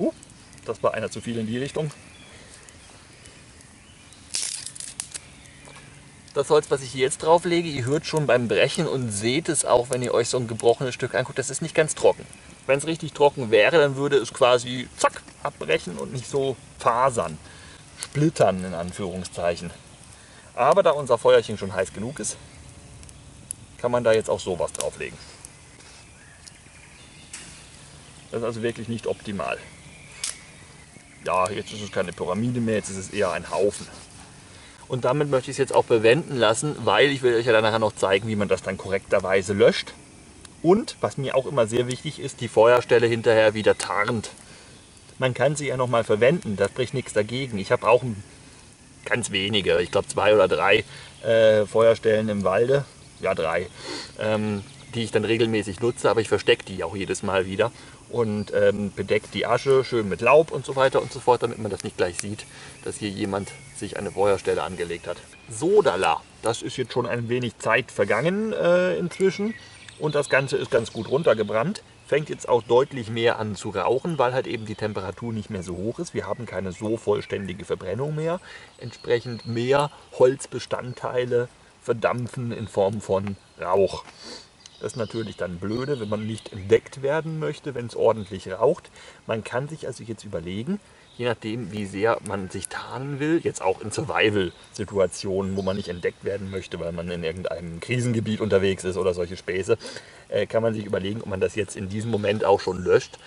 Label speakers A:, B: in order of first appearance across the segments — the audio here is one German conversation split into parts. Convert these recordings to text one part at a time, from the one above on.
A: Uh, das war einer zu viel in die Richtung. Das Holz, was ich hier jetzt drauf lege, ihr hört schon beim Brechen und seht es auch, wenn ihr euch so ein gebrochenes Stück anguckt, das ist nicht ganz trocken. Wenn es richtig trocken wäre, dann würde es quasi zack abbrechen und nicht so fasern, splittern in Anführungszeichen. Aber da unser Feuerchen schon heiß genug ist, kann man da jetzt auch sowas drauflegen. Das ist also wirklich nicht optimal. Ja, jetzt ist es keine Pyramide mehr, jetzt ist es eher ein Haufen. Und damit möchte ich es jetzt auch bewenden lassen, weil ich will euch ja dann nachher noch zeigen, wie man das dann korrekterweise löscht. Und, was mir auch immer sehr wichtig ist, die Feuerstelle hinterher wieder tarnt. Man kann sie ja noch mal verwenden, da spricht nichts dagegen. Ich habe auch ganz wenige, ich glaube zwei oder drei äh, Feuerstellen im Walde. Ja, drei. Ähm, die ich dann regelmäßig nutze, aber ich verstecke die auch jedes Mal wieder und ähm, bedeckt die Asche schön mit Laub und so weiter und so fort, damit man das nicht gleich sieht, dass hier jemand sich eine Feuerstelle angelegt hat. Sodala, das ist jetzt schon ein wenig Zeit vergangen äh, inzwischen und das Ganze ist ganz gut runtergebrannt. Fängt jetzt auch deutlich mehr an zu rauchen, weil halt eben die Temperatur nicht mehr so hoch ist. Wir haben keine so vollständige Verbrennung mehr. Entsprechend mehr Holzbestandteile verdampfen in Form von Rauch. Das ist natürlich dann blöde, wenn man nicht entdeckt werden möchte, wenn es ordentlich raucht. Man kann sich also jetzt überlegen, je nachdem, wie sehr man sich tarnen will, jetzt auch in Survival-Situationen, wo man nicht entdeckt werden möchte, weil man in irgendeinem Krisengebiet unterwegs ist oder solche Späße, äh, kann man sich überlegen, ob man das jetzt in diesem Moment auch schon löscht,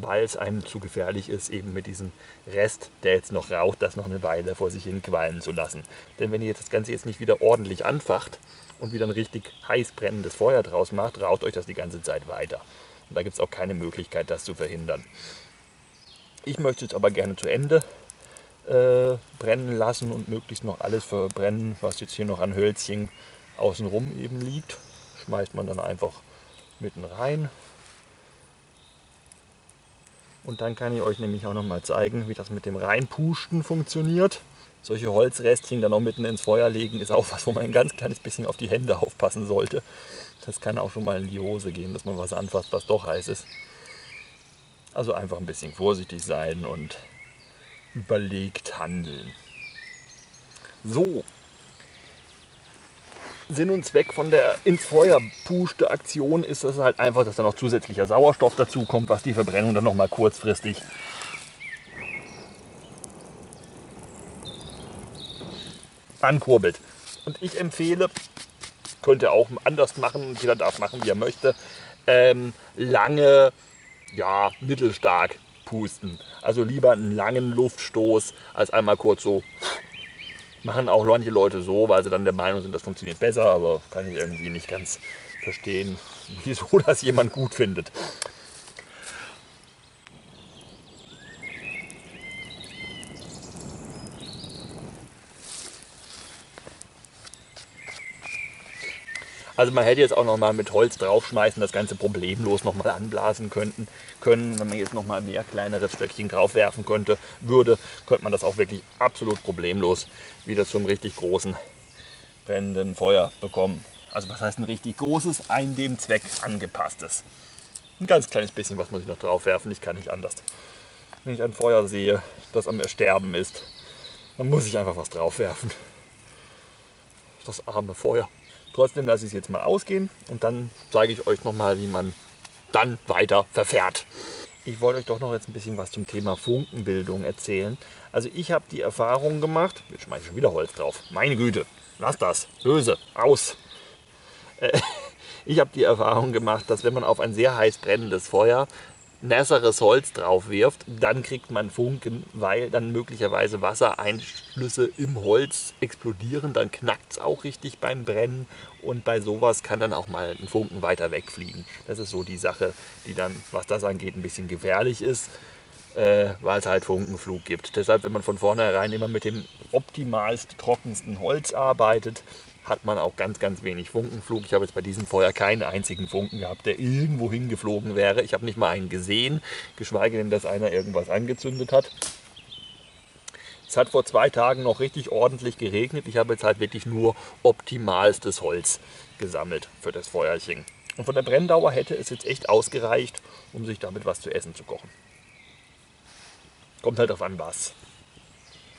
A: weil es einem zu gefährlich ist, eben mit diesem Rest, der jetzt noch raucht, das noch eine Weile vor sich hin qualmen zu lassen. Denn wenn ihr das Ganze jetzt nicht wieder ordentlich anfacht, und wieder ein richtig heiß brennendes Feuer draus macht, raucht euch das die ganze Zeit weiter. Und da gibt es auch keine Möglichkeit, das zu verhindern. Ich möchte es aber gerne zu Ende äh, brennen lassen und möglichst noch alles verbrennen, was jetzt hier noch an Hölzchen außenrum eben liegt. Schmeißt man dann einfach mitten rein. Und dann kann ich euch nämlich auch noch mal zeigen, wie das mit dem Reinpusten funktioniert solche Holzrestchen dann auch mitten ins Feuer legen, ist auch was, wo man ein ganz kleines bisschen auf die Hände aufpassen sollte. Das kann auch schon mal in die Hose gehen, dass man was anfasst, was doch heiß ist. Also einfach ein bisschen vorsichtig sein und überlegt handeln. So, Sinn und Zweck von der ins Feuer puste Aktion ist es halt einfach, dass da noch zusätzlicher Sauerstoff dazu kommt, was die Verbrennung dann noch mal kurzfristig ankurbelt. Und ich empfehle, könnt ihr auch anders machen, jeder darf machen, wie er möchte, ähm, lange, ja, mittelstark pusten. Also lieber einen langen Luftstoß als einmal kurz so. Machen auch manche Leute so, weil sie dann der Meinung sind, das funktioniert besser, aber kann ich irgendwie nicht ganz verstehen, wieso das jemand gut findet. Also man hätte jetzt auch noch mal mit Holz draufschmeißen, das Ganze problemlos noch mal anblasen könnten, können. Wenn man jetzt noch mal mehr kleinere Stöckchen draufwerfen könnte, würde, könnte man das auch wirklich absolut problemlos wieder zum richtig großen brennenden Feuer bekommen. Also was heißt ein richtig großes, ein dem Zweck angepasstes. Ein ganz kleines bisschen was muss ich noch draufwerfen, ich kann nicht anders. Wenn ich ein Feuer sehe, das am Ersterben ist, dann muss ich einfach was draufwerfen. Das arme Feuer. Trotzdem lasse ich es jetzt mal ausgehen und dann zeige ich euch nochmal, wie man dann weiter verfährt. Ich wollte euch doch noch jetzt ein bisschen was zum Thema Funkenbildung erzählen. Also ich habe die Erfahrung gemacht, jetzt schmeiße ich schon wieder Holz drauf, meine Güte, lass das, böse, aus. Äh, ich habe die Erfahrung gemacht, dass wenn man auf ein sehr heiß brennendes Feuer nässeres Holz drauf wirft, dann kriegt man Funken, weil dann möglicherweise Wassereinschlüsse im Holz explodieren. Dann knackt es auch richtig beim Brennen und bei sowas kann dann auch mal ein Funken weiter wegfliegen. Das ist so die Sache, die dann, was das angeht, ein bisschen gefährlich ist, äh, weil es halt Funkenflug gibt. Deshalb, wenn man von vornherein immer mit dem optimalst trockensten Holz arbeitet, hat man auch ganz, ganz wenig Funkenflug. Ich habe jetzt bei diesem Feuer keinen einzigen Funken gehabt, der irgendwo hingeflogen wäre. Ich habe nicht mal einen gesehen, geschweige denn, dass einer irgendwas angezündet hat. Es hat vor zwei Tagen noch richtig ordentlich geregnet. Ich habe jetzt halt wirklich nur optimalstes Holz gesammelt für das Feuerchen. Und von der Brenndauer hätte es jetzt echt ausgereicht, um sich damit was zu essen zu kochen. Kommt halt auf an was.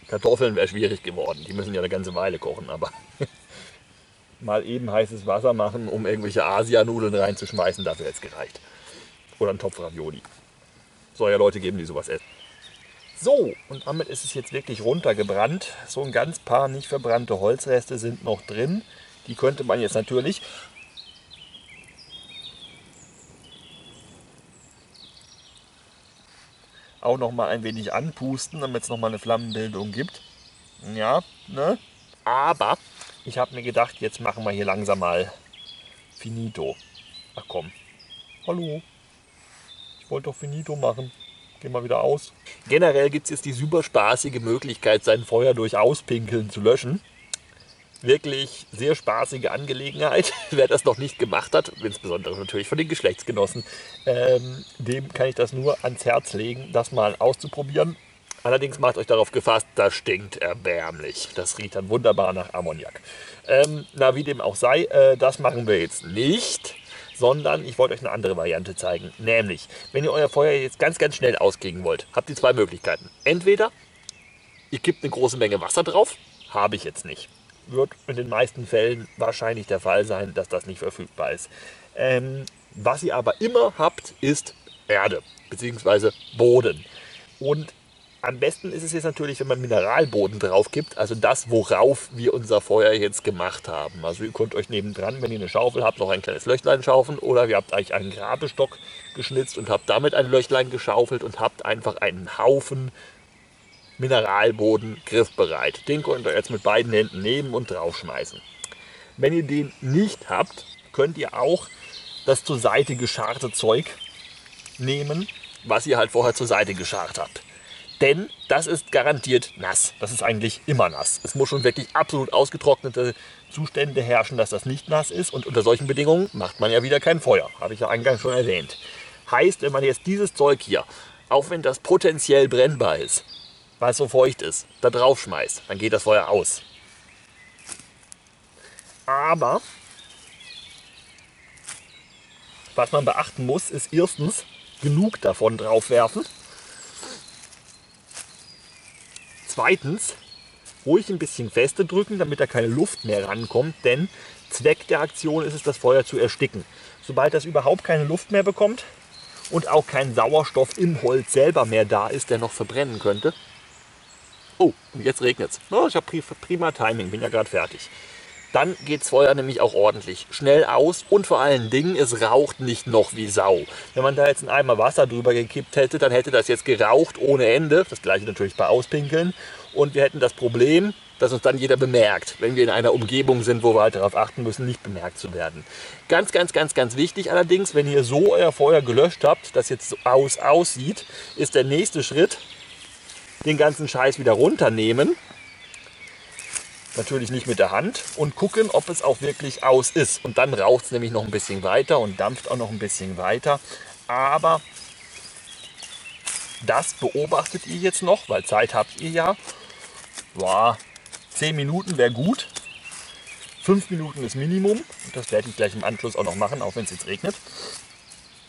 A: Kartoffeln wäre schwierig geworden. Die müssen ja eine ganze Weile kochen, aber mal eben heißes Wasser machen, um irgendwelche Asianudeln reinzuschmeißen, dafür hätte es gereicht. Oder ein Topf Ravioli. Soll ja Leute geben, die sowas essen. So, und damit ist es jetzt wirklich runtergebrannt. So ein ganz paar nicht verbrannte Holzreste sind noch drin. Die könnte man jetzt natürlich auch noch mal ein wenig anpusten, damit es noch mal eine Flammenbildung gibt. Ja, ne? Aber ich habe mir gedacht, jetzt machen wir hier langsam mal Finito. Ach komm. Hallo. Ich wollte doch Finito machen. Geh mal wieder aus. Generell gibt es jetzt die super spaßige Möglichkeit, sein Feuer durch Auspinkeln zu löschen. Wirklich sehr spaßige Angelegenheit. Wer das noch nicht gemacht hat, insbesondere natürlich von den Geschlechtsgenossen, ähm, dem kann ich das nur ans Herz legen, das mal auszuprobieren. Allerdings macht euch darauf gefasst, das stinkt erbärmlich. Das riecht dann wunderbar nach Ammoniak. Ähm, na, wie dem auch sei, äh, das machen wir jetzt nicht sondern ich wollte euch eine andere Variante zeigen. Nämlich, wenn ihr euer Feuer jetzt ganz, ganz schnell auskriegen wollt, habt ihr zwei Möglichkeiten. Entweder ihr kippt eine große Menge Wasser drauf, habe ich jetzt nicht. Wird in den meisten Fällen wahrscheinlich der Fall sein, dass das nicht verfügbar ist. Ähm, was ihr aber immer habt, ist Erde bzw. Boden. Und am besten ist es jetzt natürlich, wenn man Mineralboden drauf gibt, also das, worauf wir unser Feuer jetzt gemacht haben. Also ihr könnt euch nebendran, wenn ihr eine Schaufel habt, noch ein kleines Löchlein schaufeln oder ihr habt eigentlich einen Grabestock geschnitzt und habt damit ein Löchlein geschaufelt und habt einfach einen Haufen Mineralboden griffbereit. Den könnt ihr jetzt mit beiden Händen nehmen und draufschmeißen. Wenn ihr den nicht habt, könnt ihr auch das zur Seite gescharte Zeug nehmen, was ihr halt vorher zur Seite geschart habt. Denn das ist garantiert nass. Das ist eigentlich immer nass. Es muss schon wirklich absolut ausgetrocknete Zustände herrschen, dass das nicht nass ist. Und unter solchen Bedingungen macht man ja wieder kein Feuer. Habe ich ja eingangs schon erwähnt. Heißt, wenn man jetzt dieses Zeug hier, auch wenn das potenziell brennbar ist, weil es so feucht ist, da drauf schmeißt, dann geht das Feuer aus. Aber was man beachten muss, ist erstens genug davon draufwerfen Zweitens, ruhig ein bisschen feste drücken, damit da keine Luft mehr rankommt, denn Zweck der Aktion ist es, das Feuer zu ersticken. Sobald das überhaupt keine Luft mehr bekommt und auch kein Sauerstoff im Holz selber mehr da ist, der noch verbrennen könnte. Oh, und jetzt regnet es. Oh, ich habe prima Timing, bin ja gerade fertig dann geht das Feuer nämlich auch ordentlich schnell aus und vor allen Dingen, es raucht nicht noch wie Sau. Wenn man da jetzt einen Eimer Wasser drüber gekippt hätte, dann hätte das jetzt geraucht ohne Ende. Das gleiche natürlich bei Auspinkeln. Und wir hätten das Problem, dass uns dann jeder bemerkt, wenn wir in einer Umgebung sind, wo wir halt darauf achten müssen, nicht bemerkt zu werden. Ganz, ganz, ganz, ganz wichtig allerdings, wenn ihr so euer Feuer gelöscht habt, das jetzt so aus aussieht, ist der nächste Schritt, den ganzen Scheiß wieder runternehmen natürlich nicht mit der Hand und gucken, ob es auch wirklich aus ist. Und dann raucht es nämlich noch ein bisschen weiter und dampft auch noch ein bisschen weiter. Aber das beobachtet ihr jetzt noch, weil Zeit habt ihr ja. Boah, 10 Minuten wäre gut. 5 Minuten ist Minimum. Das werde ich gleich im Anschluss auch noch machen, auch wenn es jetzt regnet.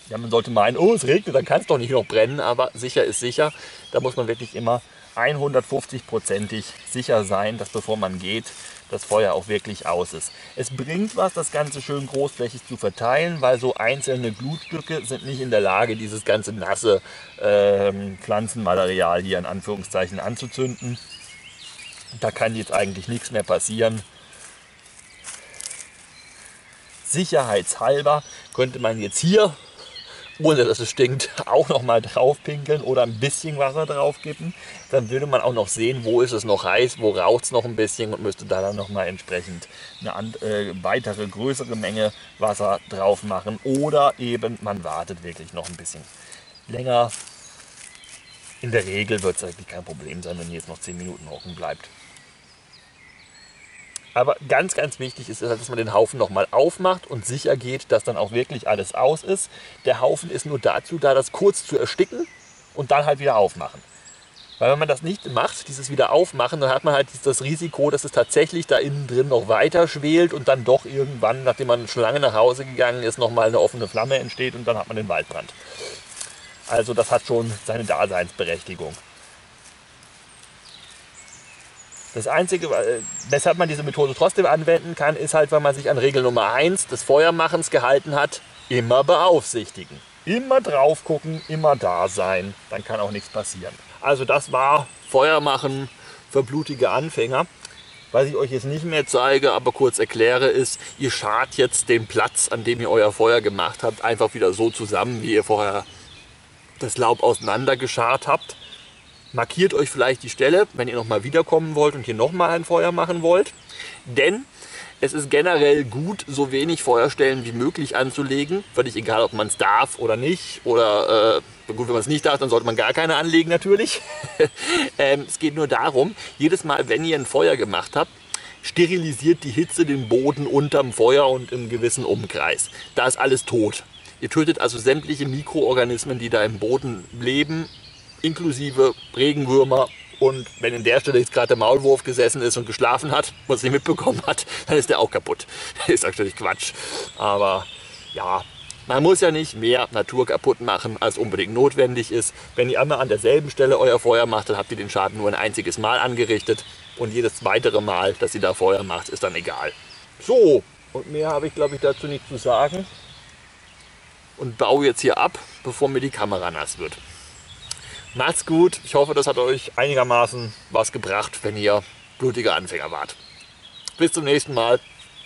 A: Ja, man sollte meinen, oh, es regnet, dann kann es doch nicht noch brennen. Aber sicher ist sicher. Da muss man wirklich immer 150-prozentig sicher sein, dass bevor man geht, das Feuer auch wirklich aus ist. Es bringt was, das Ganze schön großflächig zu verteilen, weil so einzelne Glutstücke sind nicht in der Lage, dieses ganze nasse ähm, Pflanzenmaterial hier in Anführungszeichen anzuzünden. Da kann jetzt eigentlich nichts mehr passieren. Sicherheitshalber könnte man jetzt hier ohne dass es stinkt, auch noch mal drauf pinkeln oder ein bisschen Wasser drauf kippen. Dann würde man auch noch sehen, wo ist es noch heiß, wo raucht es noch ein bisschen und müsste da dann noch mal entsprechend eine äh, weitere größere Menge Wasser drauf machen. Oder eben man wartet wirklich noch ein bisschen länger. In der Regel wird es eigentlich kein Problem sein, wenn hier jetzt noch 10 Minuten hocken bleibt. Aber ganz, ganz wichtig ist, dass man den Haufen nochmal aufmacht und sicher geht, dass dann auch wirklich alles aus ist. Der Haufen ist nur dazu da, das kurz zu ersticken und dann halt wieder aufmachen. Weil wenn man das nicht macht, dieses wieder aufmachen, dann hat man halt das Risiko, dass es tatsächlich da innen drin noch weiter schwelt und dann doch irgendwann, nachdem man schon lange nach Hause gegangen ist, nochmal eine offene Flamme entsteht und dann hat man den Waldbrand. Also das hat schon seine Daseinsberechtigung. Das Einzige, äh, weshalb man diese Methode trotzdem anwenden kann, ist halt, weil man sich an Regel Nummer 1 des Feuermachens gehalten hat, immer beaufsichtigen. Immer drauf gucken, immer da sein, dann kann auch nichts passieren. Also das war Feuermachen für blutige Anfänger. Was ich euch jetzt nicht mehr zeige, aber kurz erkläre, ist, ihr schart jetzt den Platz, an dem ihr euer Feuer gemacht habt, einfach wieder so zusammen, wie ihr vorher das Laub auseinander geschart habt. Markiert euch vielleicht die Stelle, wenn ihr nochmal wiederkommen wollt und hier nochmal ein Feuer machen wollt. Denn es ist generell gut, so wenig Feuerstellen wie möglich anzulegen. Völlig egal, ob man es darf oder nicht. Oder äh, gut, wenn man es nicht darf, dann sollte man gar keine anlegen natürlich. ähm, es geht nur darum, jedes Mal, wenn ihr ein Feuer gemacht habt, sterilisiert die Hitze den Boden unterm Feuer und im gewissen Umkreis. Da ist alles tot. Ihr tötet also sämtliche Mikroorganismen, die da im Boden leben, inklusive Regenwürmer. Und wenn in der Stelle jetzt gerade der Maulwurf gesessen ist und geschlafen hat und es nicht mitbekommen hat, dann ist der auch kaputt. Das ist natürlich Quatsch. Aber ja, man muss ja nicht mehr Natur kaputt machen, als unbedingt notwendig ist. Wenn ihr einmal an derselben Stelle euer Feuer macht, dann habt ihr den Schaden nur ein einziges Mal angerichtet. Und jedes weitere Mal, dass ihr da Feuer macht, ist dann egal. So, und mehr habe ich glaube ich dazu nicht zu sagen. Und baue jetzt hier ab, bevor mir die Kamera nass wird. Macht's gut. Ich hoffe, das hat euch einigermaßen was gebracht, wenn ihr blutiger Anfänger wart. Bis zum nächsten Mal.